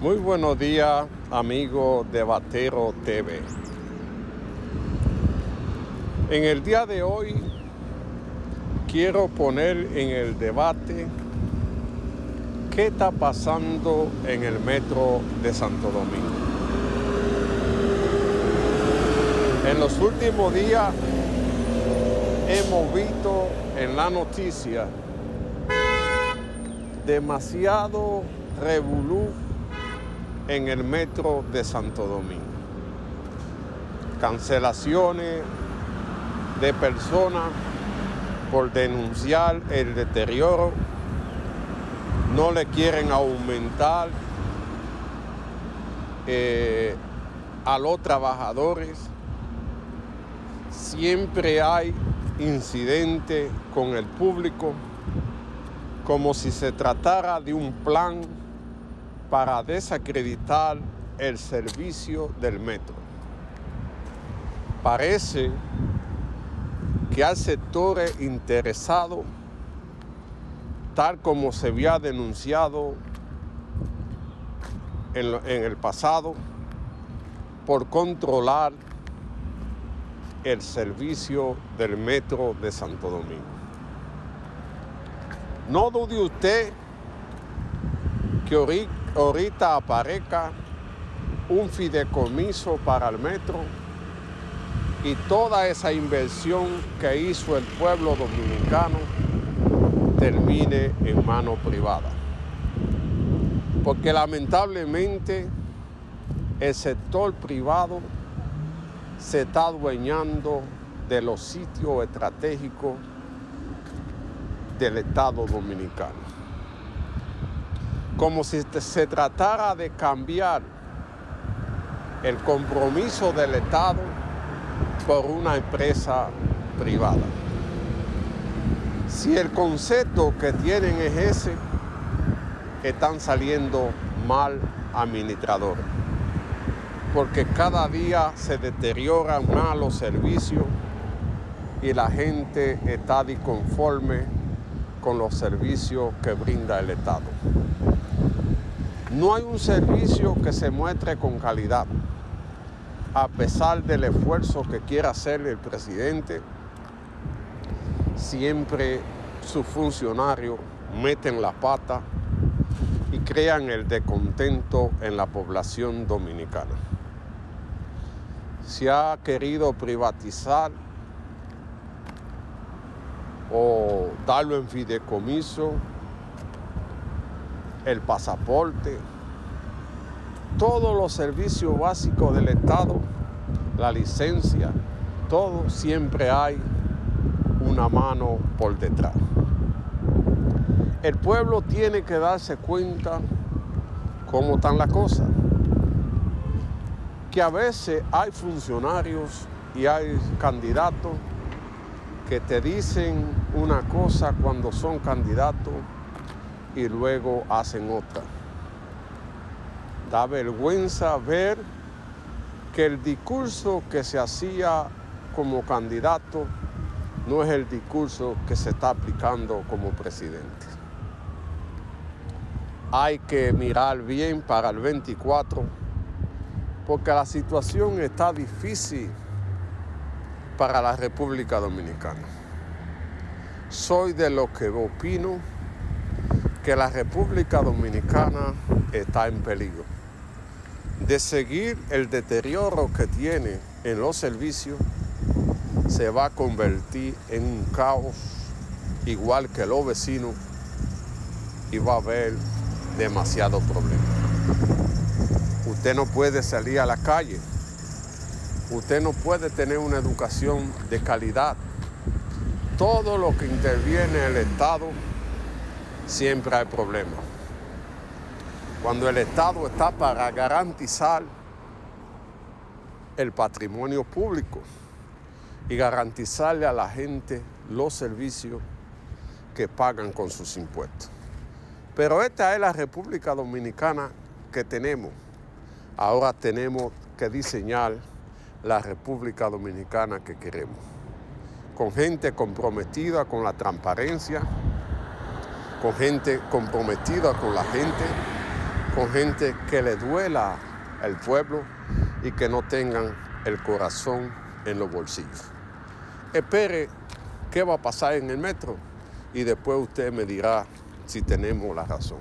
Muy buenos días, amigo de Batero TV. En el día de hoy quiero poner en el debate qué está pasando en el metro de Santo Domingo. En los últimos días hemos visto en la noticia demasiado revolú en el metro de Santo Domingo. Cancelaciones de personas por denunciar el deterioro, no le quieren aumentar eh, a los trabajadores, siempre hay incidentes con el público como si se tratara de un plan para desacreditar el servicio del metro. Parece que hay sectores interesados, tal como se había denunciado en, el pasado, por controlar el servicio del metro de Santo Domingo. No dude usted que ahorita aparezca un fideicomiso para el metro y toda esa inversión que hizo el pueblo dominicano termine en mano privada. Porque lamentablemente el sector privado se está adueñando de los sitios estratégicos del Estado Dominicano. Como si se tratara de cambiar el compromiso del Estado por una empresa privada. Si el concepto que tienen es ese, están saliendo mal administradores, porque cada día se deterioran más los servicios y la gente está disconforme con los servicios que brinda el Estado. No hay un servicio que se muestre con calidad, a pesar del esfuerzo que quiera hacer el presidente, siempre sus funcionarios meten la pata y crean el descontento en la población dominicana. Se ha querido privatizar o darlo en fideicomiso, el pasaporte, todos los servicios básicos del Estado, la licencia, todo siempre hay una mano por detrás. El pueblo tiene que darse cuenta cómo están las cosas. Que a veces hay funcionarios y hay candidatos que te dicen una cosa cuando son candidatos y luego hacen otra. Da vergüenza ver que el discurso que se hacía como candidato no es el discurso que se está aplicando como presidente. Hay que mirar bien para el 24 porque la situación está difícil para la República Dominicana. Soy de los que opino que la República Dominicana está en peligro. De seguir el deterioro que tiene en los servicios, se va a convertir en un caos igual que los vecinos y va a haber demasiados problemas. Usted no puede salir a la calle Usted no puede tener una educación de calidad. Todo lo que interviene el Estado, siempre hay problemas. Cuando el Estado está para garantizar el patrimonio público y garantizarle a la gente los servicios que pagan con sus impuestos. Pero esta es la República Dominicana que tenemos. Ahora tenemos que diseñar la República Dominicana que queremos. Con gente comprometida con la transparencia, con gente comprometida con la gente, con gente que le duela el pueblo y que no tengan el corazón en los bolsillos. Espere qué va a pasar en el metro y después usted me dirá si tenemos la razón.